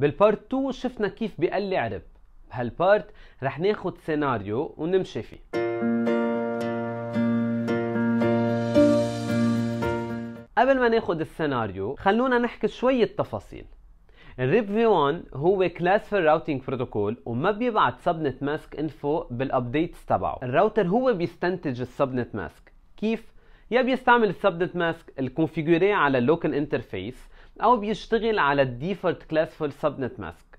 بال part 2 شفنا كيف بيقلع RIP بهال part رح ناخد سيناريو ونمشي فيه. قبل ما ناخد السيناريو خلونا نحكي شوية تفاصيل. ال RIP V1 هو classful routing protocol وما بيبعت subnet mask info بال updates تبعه. الراوتر هو بيستنتج ال subnet mask كيف؟ يا بيستعمل ال subnet mask ال configuré على ال local interface أو بيشتغل على ال default classful subnet mask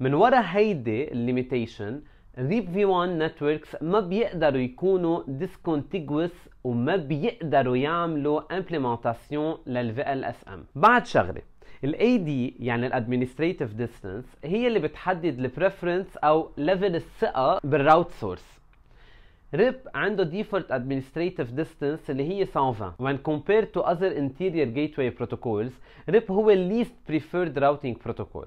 من ورا هيدي ال limitation RIP V1 networks ما بيقدروا يكونوا discontiguous وما بيقدروا يعملوا implémentation لل VLSM بعد شغلة ال AD يعني ال administrative distance هي اللي بتحدد ال preference أو level الثقة بال route source RIP عنده default administrative distance اللي هي 120 when compared to other interior gateway protocols RIP هو least preferred routing protocol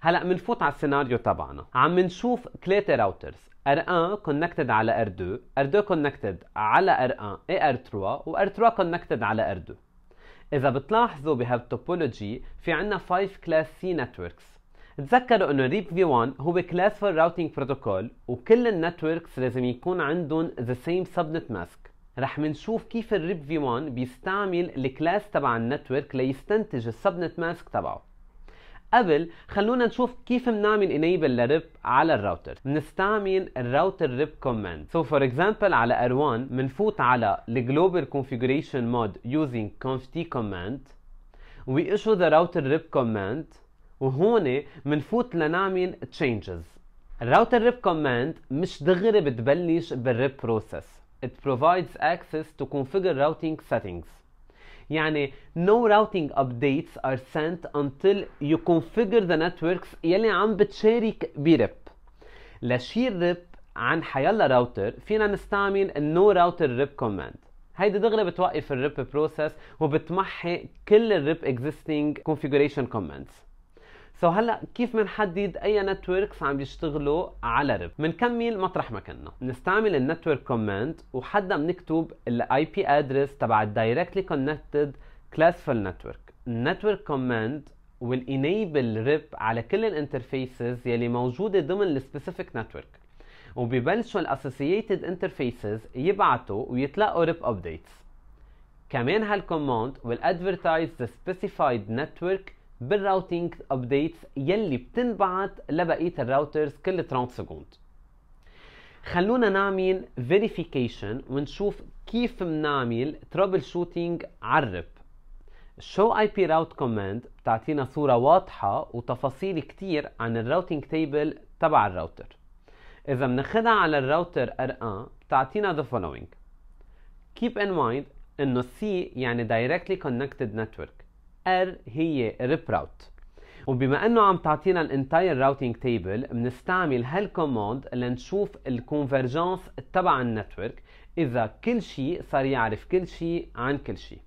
هلا بنفوت على السيناريو تبعنا عم نشوف ثلاثة routers R1 connected على R2 R2 connected على R1 et R3 و R3 connected على R2 إذا بتلاحظوا بهال topology في عنا 5 class C networks تذكروا إنه RIP V1 هو classful routing protocol وكل ال networks لازم يكون عندهم the same subnet mask رح منشوف كيف ال RIP v1 بيستعمل ال class تبع ال network ليستنتج ال subnet mask تبعه. قبل خلونا نشوف كيف بنعمل enable ل RIP على الراوتر. بنستعمل ال router RIP command so for example على R1 بنفوت على ال global configuration mode using conf t command. We issue the router rip command. وهون بنفوت لنعمل changes. ال router RIP command مش دغري بتبلش بال RIP process it provides access to configure routing settings. يعني no routing updates are sent until you configure the networks يلي عم بتشارك ب RIP لشيل RIP عن حيلا راوتر فينا نستعمل ال no router RIP command هيدي دغري بتوقف ال RIP process وبتمحي كل ال RIP existing configuration commands. so so هلا كيف بنحدد أي networks عم بيشتغلوا على RIP بنكمل مطرح ما كنا. بنستعمل ال network command وحدا بنكتب ال IP address تبع ال directly connected classful network ال network command enable rip على كل ال interfaces يلي موجودة ضمن ال specific network وبيبلشوا ال associated interfaces يبعتوا ويتلقوا RIP updates كمان هال command will advertise the specified network بال routing updates يلي بتنبعت لبقية ال routers كل 30 second خلونا نعمل verification ونشوف كيف بنعمل troubleshooting ال RIP ال show IP route command بتعطينا صورة واضحة وتفاصيل كتير عن ال routing table تبع الراوتر إذا بناخدها على ال router R1 بتعطينا the following. Keep in mind إنه C يعني directly connected network. R هي RIP route وبما إنه عم تعطينا ال entire routing table بنستعمل هال command لنشوف ال convergence تبع ال network إذا كل شيء صار يعرف كل شيء عن كل شيء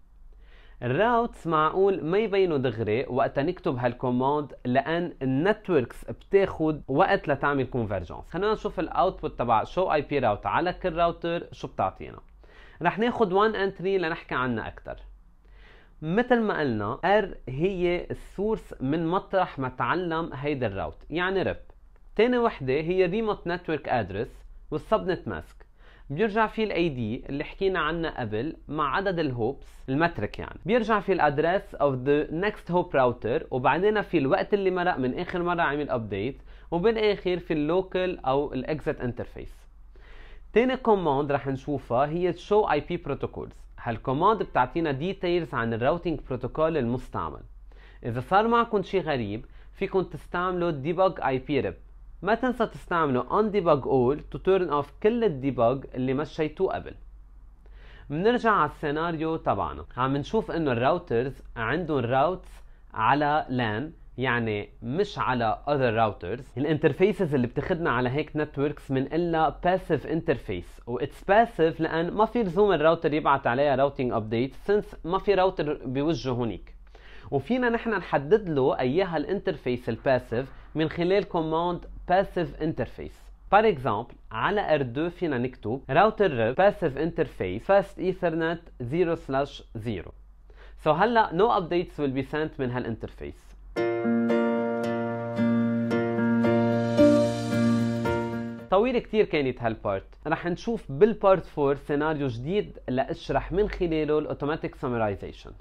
ال routes معقول ما يبينوا دغري وقت نكتب هال command لأن ال networks بتاخد وقت لتعمل convergence خلينا نشوف ال output تبع show IP route على كل راوتر شو بتعطينا. رح ناخد 1 entry لنحكي عنها أكثر مثل ما قلنا R هي ال source من مطرح ما تعلم هيدا ال route يعني RIP تاني وحدة هي remote network address وال subnet mask بيرجع فيه ال AD اللي حكينا عنها قبل مع عدد ال hops ال metric يعني. بيرجع في ال address of the next hop router وبعدين في الوقت اللي مرق من آخر مرة عمل update وبالآخر في ال local أو ال exit interface تاني command رح نشوفها هي show IP protocols هال command بتعطينا details عن ال routing protocol المستعمل. إذا صار معكم شيء غريب فيكم تستعملوا debug IP rip ما تنسى تستعملوا undebug all to turn off كل ال debug اللي مشيتوه قبل. بنرجع على السيناريو تبعنا. عم نشوف إنه ال routers عندهم routes على LAN. يعني مش على other routers. ال interfaces اللي بتاخدنا على هيك networks بنقلها passive interface. و it's passive لأن ما في لزوم الراوتر يبعت عليها routing update since ما في راوتر بوجهه هونيك. وفينا نحن نحدد له أيها ال interface ال passive من خلال command passive interface. Par exemple, على R2 فينا نكتب router passive interface fast ethernet 0/0 So هلأ no updates will be sent من هال interface. طويلة كتير كانت هال part رح نشوف بال part 4 سيناريو جديد لأشرح من خلاله ال automatic summarization